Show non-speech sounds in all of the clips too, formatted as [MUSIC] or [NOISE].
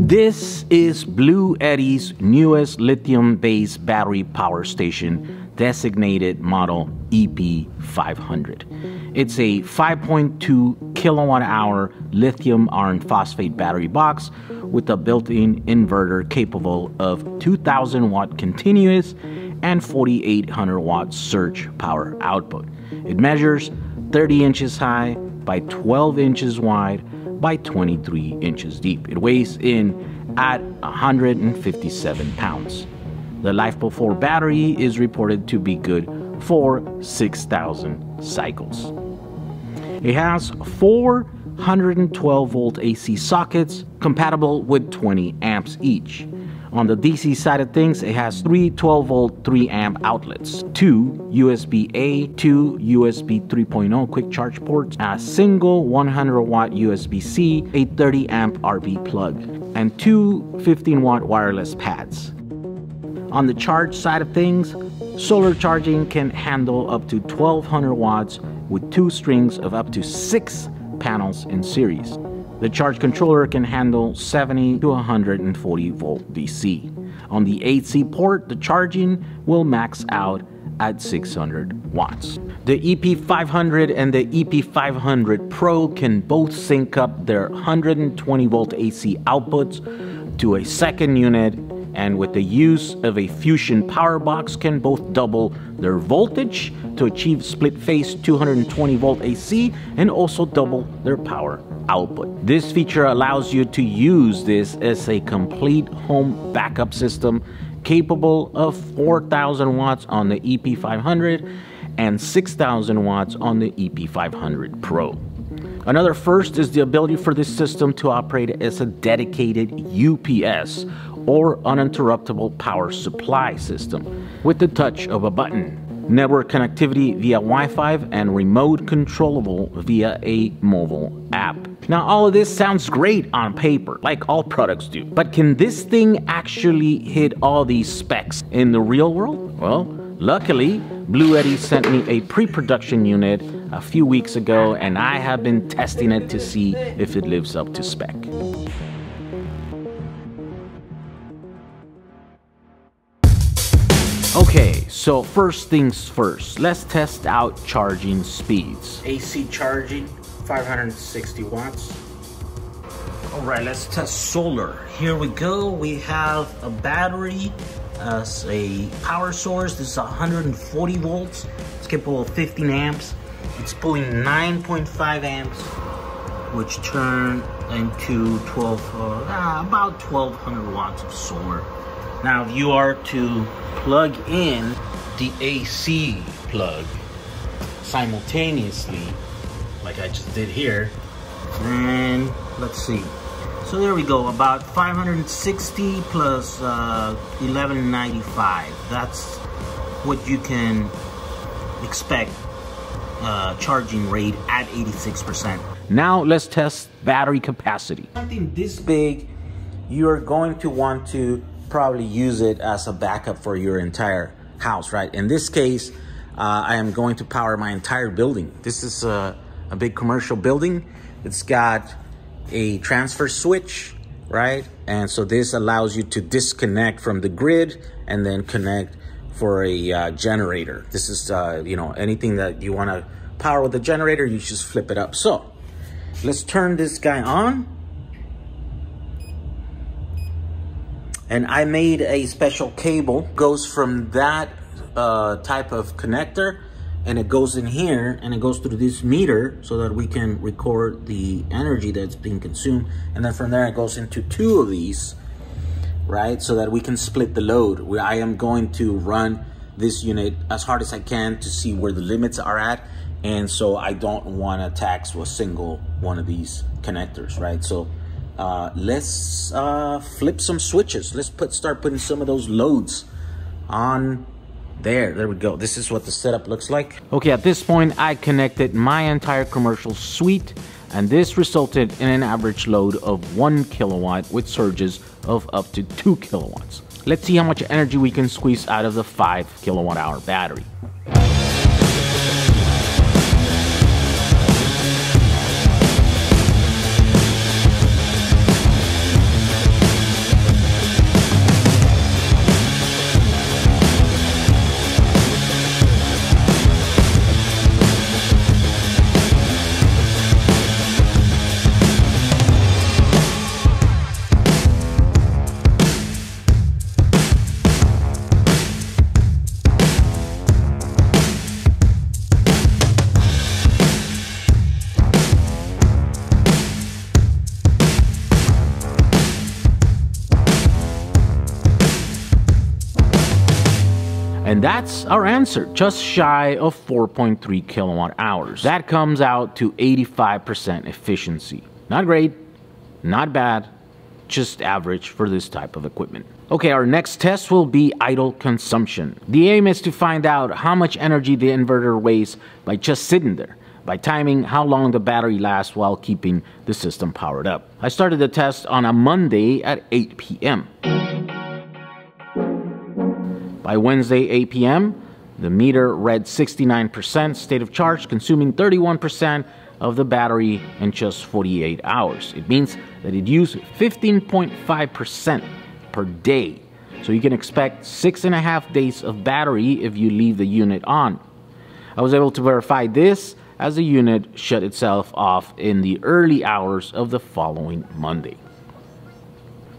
This is Bluetti's newest lithium-based battery power station designated model EP500. It's a 5.2 kilowatt hour lithium iron phosphate battery box with a built-in inverter capable of 2000 watt continuous and 4800 watt surge power output. It measures 30 inches high by 12 inches wide by 23 inches deep. It weighs in at 157 pounds. The LiFePO4 battery is reported to be good for 6,000 cycles. It has four 112 volt AC sockets compatible with 20 amps each. On the DC side of things, it has three 12 volt 3 amp outlets, two USB A, two USB 3.0 quick charge ports, a single 100 watt USB C, a 30 amp RV plug, and two 15 watt wireless pads. On the charge side of things, solar charging can handle up to 1200 watts with two strings of up to six panels in series. The charge controller can handle 70 to 140 volt DC. On the AC port, the charging will max out at 600 watts. The EP500 and the EP500 Pro can both sync up their 120 volt AC outputs to a second unit and with the use of a Fusion power box can both double their voltage to achieve split phase 220 volt AC and also double their power output. This feature allows you to use this as a complete home backup system capable of 4000 watts on the EP500 and 6000 watts on the EP500 Pro. Another first is the ability for this system to operate as a dedicated UPS or uninterruptible power supply system with the touch of a button. Network connectivity via Wi-Fi and remote controllable via a mobile app. Now all of this sounds great on paper, like all products do. But can this thing actually hit all these specs in the real world? Well, luckily, Bluetti sent me a pre-production unit a few weeks ago and I have been testing it to see if it lives up to spec. Okay, so first things first, let's test out charging speeds. AC charging, 560 watts. All right, let's test solar. Here we go. We have a battery as a power source. This is 140 volts. It's capable of 15 amps. It's pulling 9.5 amps, which turn into 12, uh, about 1200 watts of solar. Now, if you are to plug in the AC plug simultaneously, like I just did here, and let's see. So there we go, about 560 plus uh, 1195. That's what you can expect uh, charging rate at 86%. Now let's test battery capacity. Something this big, you're going to want to probably use it as a backup for your entire house, right? In this case, uh, I am going to power my entire building. This is a, a big commercial building. It's got a transfer switch, right? And so this allows you to disconnect from the grid and then connect for a uh, generator. This is, uh, you know, anything that you want to power with a generator, you just flip it up. So let's turn this guy on. And I made a special cable goes from that uh, type of connector and it goes in here and it goes through this meter so that we can record the energy that's being consumed. And then from there it goes into two of these right so that we can split the load. Where I am going to run this unit as hard as I can to see where the limits are at and so I don't want to tax a single one of these connectors right? So uh, let's uh, flip some switches. Let's put start putting some of those loads on there. There we go. This is what the setup looks like. Okay, at this point, I connected my entire commercial suite, and this resulted in an average load of one kilowatt with surges of up to two kilowatts. Let's see how much energy we can squeeze out of the five kilowatt hour battery. That's our answer, just shy of 4.3 kilowatt hours. That comes out to 85% efficiency. Not great, not bad, just average for this type of equipment. Okay, our next test will be idle consumption. The aim is to find out how much energy the inverter wastes by just sitting there, by timing how long the battery lasts while keeping the system powered up. I started the test on a Monday at 8 p.m. By Wednesday 8 p.m., the meter read 69% state of charge, consuming 31% of the battery in just 48 hours. It means that it used 15.5% per day. So you can expect six and a half days of battery if you leave the unit on. I was able to verify this as the unit shut itself off in the early hours of the following Monday.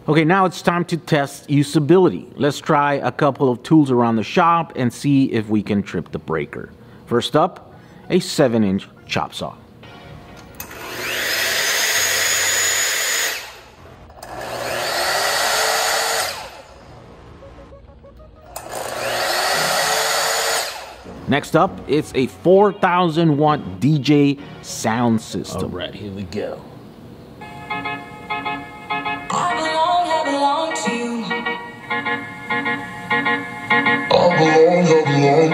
Okay, now it's time to test usability. Let's try a couple of tools around the shop and see if we can trip the breaker. First up, a 7 inch chop saw. Next up, it's a 4,000 watt DJ sound system. All right, here we go.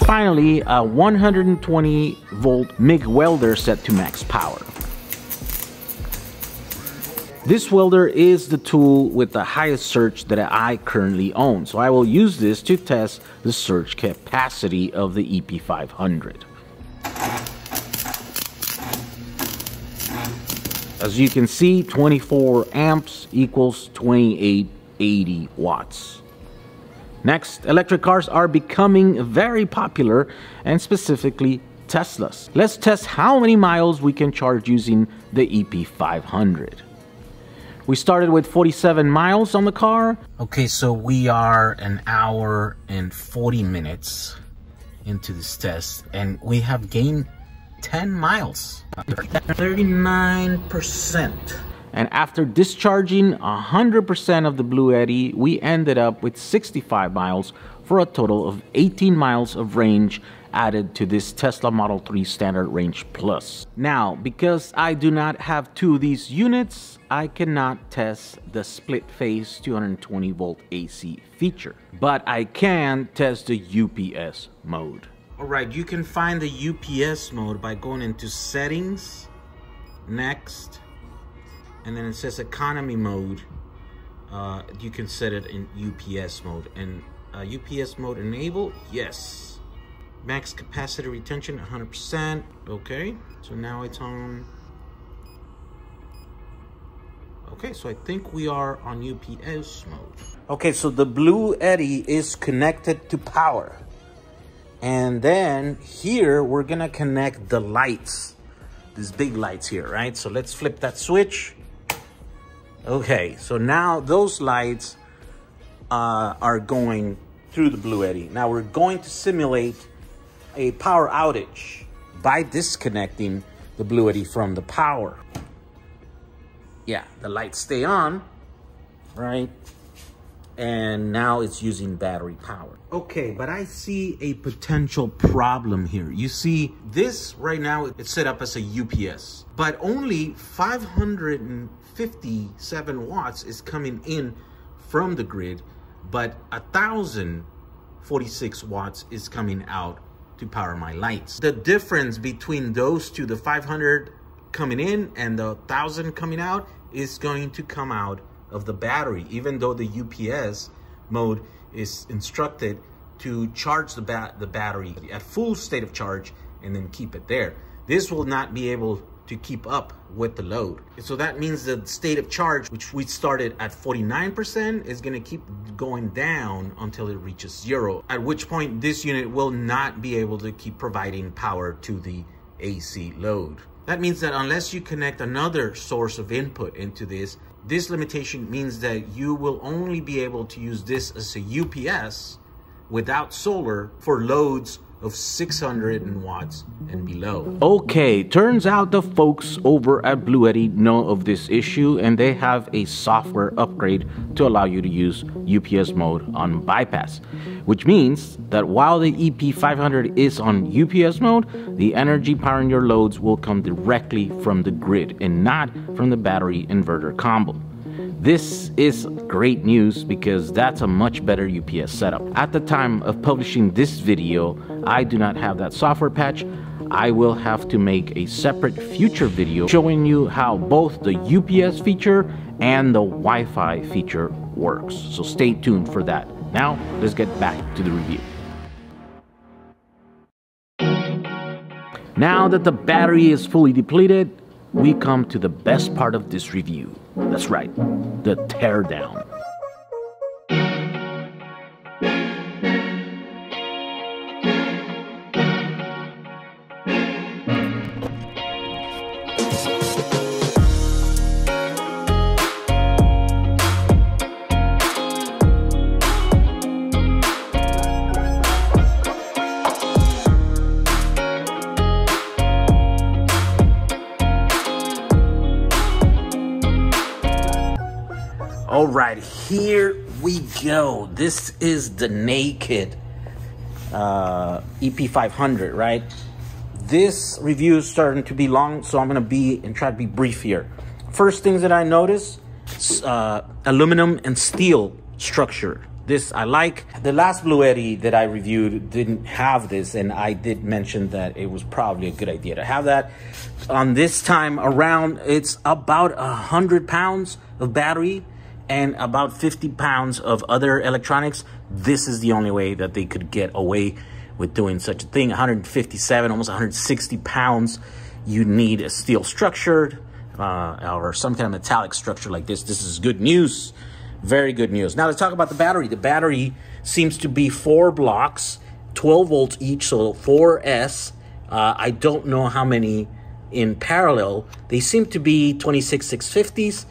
finally, a 120 volt MIG welder set to max power. This welder is the tool with the highest surge that I currently own, so I will use this to test the surge capacity of the EP500. As you can see, 24 amps equals 2880 watts. Next, electric cars are becoming very popular and specifically Teslas. Let's test how many miles we can charge using the EP500. We started with 47 miles on the car. Okay, so we are an hour and 40 minutes into this test and we have gained 10 miles. [LAUGHS] 39%. And after discharging 100% of the Bluetti, we ended up with 65 miles for a total of 18 miles of range added to this Tesla Model 3 Standard Range Plus. Now, because I do not have two of these units, I cannot test the split phase 220 volt AC feature, but I can test the UPS mode. Alright, you can find the UPS mode by going into settings, next, and then it says economy mode. Uh, you can set it in UPS mode and uh, UPS mode enable, yes. Max capacity retention 100%. Okay, so now it's on. Okay, so I think we are on UPS mode. Okay, so the Bluetti is connected to power. And then here we're gonna connect the lights, these big lights here, right? So let's flip that switch. Okay, so now those lights uh, are going through the Bluetti. Now we're going to simulate a power outage by disconnecting the Bluetti from the power. Yeah, the lights stay on, right? And now it's using battery power. Okay, but I see a potential problem here. You see, this right now, it's set up as a UPS, but only 557 watts is coming in from the grid, but 1,046 watts is coming out to power my lights. The difference between those two, the 500 coming in and the 1000 coming out is going to come out of the battery, even though the UPS mode is instructed to charge the, ba the battery at full state of charge and then keep it there. This will not be able to keep up with the load. So that means the state of charge, which we started at 49%, is gonna keep going down until it reaches zero, at which point this unit will not be able to keep providing power to the AC load. That means that unless you connect another source of input into this, this limitation means that you will only be able to use this as a UPS without solar for loads of 600 watts and below. Okay, turns out the folks over at Blue Bluetti know of this issue and they have a software upgrade to allow you to use UPS mode on bypass, which means that while the EP500 is on UPS mode, the energy powering your loads will come directly from the grid and not from the battery inverter combo. This is great news because that's a much better UPS setup. At the time of publishing this video, I do not have that software patch. I will have to make a separate future video showing you how both the UPS feature and the Wi-Fi feature works. So stay tuned for that. Now, let's get back to the review. Now that the battery is fully depleted, we come to the best part of this review. That's right, the teardown. We go. This is the naked uh, EP500, right? This review is starting to be long, so I'm gonna be and try to be brief here. First things that I notice, uh, aluminum and steel structure. This I like. The last Bluetti that I reviewed didn't have this, and I did mention that it was probably a good idea to have that. On this time around, it's about a hundred pounds of battery and about 50 pounds of other electronics, this is the only way that they could get away with doing such a thing. 157, almost 160 pounds. You need a steel structured uh, or some kind of metallic structure like this. This is good news. Very good news. Now let's talk about the battery. The battery seems to be four blocks, 12 volts each, so 4S. Uh, I don't know how many in parallel. They seem to be 26650s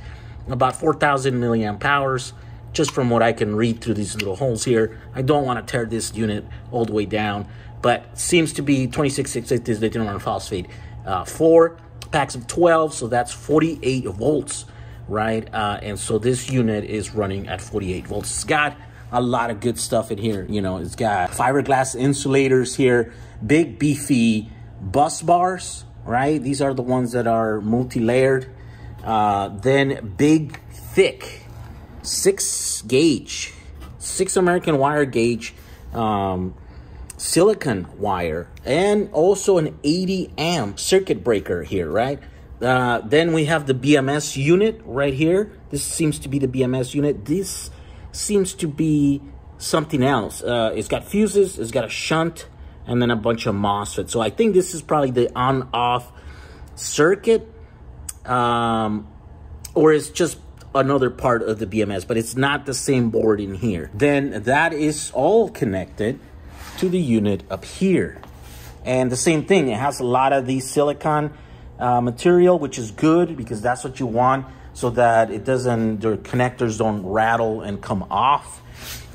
about 4,000 milliamp hours, just from what I can read through these little holes here. I don't want to tear this unit all the way down, but seems to be 26650 lithium iron phosphate. Uh, four packs of 12, so that's 48 volts, right? Uh, and so this unit is running at 48 volts. It's got a lot of good stuff in here. You know, it's got fiberglass insulators here, big beefy bus bars, right? These are the ones that are multi-layered uh, then big, thick, six gauge, six American wire gauge, um, silicon wire, and also an 80 amp circuit breaker here, right? Uh, then we have the BMS unit right here. This seems to be the BMS unit. This seems to be something else. Uh, it's got fuses, it's got a shunt, and then a bunch of MOSFETs. So I think this is probably the on-off circuit um, or it's just another part of the BMS, but it's not the same board in here. Then that is all connected to the unit up here. And the same thing, it has a lot of the silicon uh, material, which is good because that's what you want so that it doesn't, the connectors don't rattle and come off.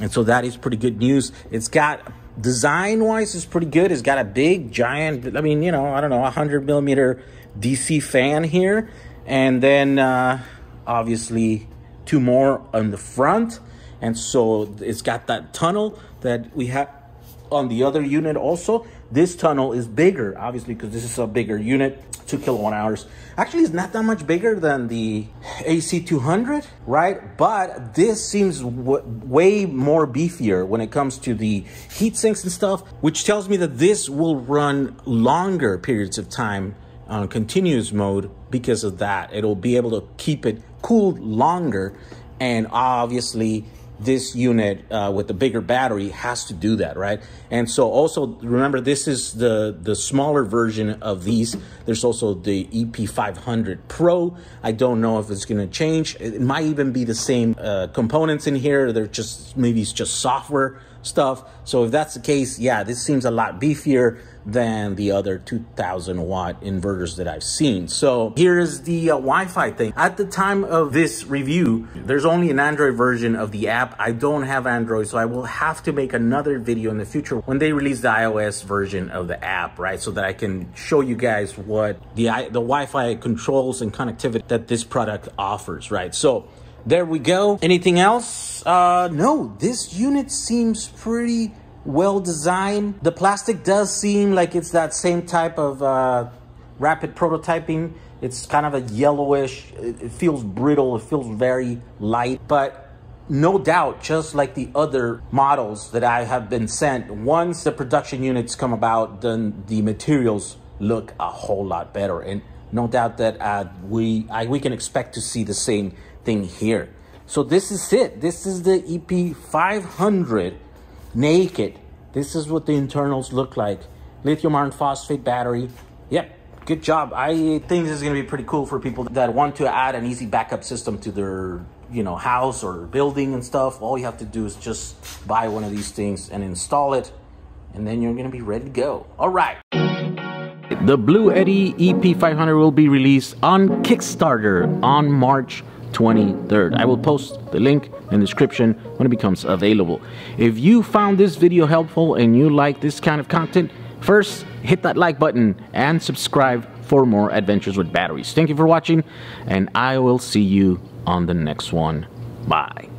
And so that is pretty good news. It's got, design-wise, is pretty good. It's got a big, giant, I mean, you know, I don't know, 100 millimeter DC fan here. And then uh, obviously two more on the front. And so it's got that tunnel that we have on the other unit also. This tunnel is bigger, obviously, because this is a bigger unit, two kilowatt hours. Actually, it's not that much bigger than the AC200, right? But this seems way more beefier when it comes to the heat sinks and stuff, which tells me that this will run longer periods of time on continuous mode because of that. It'll be able to keep it cooled longer and obviously this unit uh, with the bigger battery has to do that, right? And so also remember this is the the smaller version of these. There's also the EP500 Pro. I don't know if it's going to change. It might even be the same uh, components in here. They're just maybe it's just software stuff. So if that's the case, yeah, this seems a lot beefier than the other 2000 watt inverters that I've seen. So here's the uh, Wi-Fi thing. At the time of this review, there's only an Android version of the app. I don't have Android, so I will have to make another video in the future when they release the iOS version of the app, right? So that I can show you guys what the, the Wi-Fi controls and connectivity that this product offers, right? So there we go. Anything else? Uh, no, this unit seems pretty well designed. The plastic does seem like it's that same type of uh, rapid prototyping. It's kind of a yellowish, it feels brittle, it feels very light, but no doubt, just like the other models that I have been sent, once the production units come about, then the materials look a whole lot better. And no doubt that uh, we, I, we can expect to see the same thing here. So this is it. This is the EP500 naked. This is what the internals look like. Lithium iron phosphate battery. Yep, good job. I think this is gonna be pretty cool for people that want to add an easy backup system to their you know house or building and stuff. All you have to do is just buy one of these things and install it and then you're gonna be ready to go. All right. The Bluetti EP500 will be released on Kickstarter on March 23rd. I will post the link in the description when it becomes available. If you found this video helpful and you like this kind of content, first hit that like button and subscribe for more adventures with batteries. Thank you for watching and I will see you on the next one. Bye.